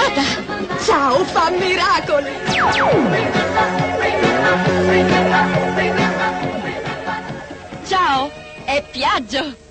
puntata! Ciao, fa miracoli! Ciao, è Piaggio!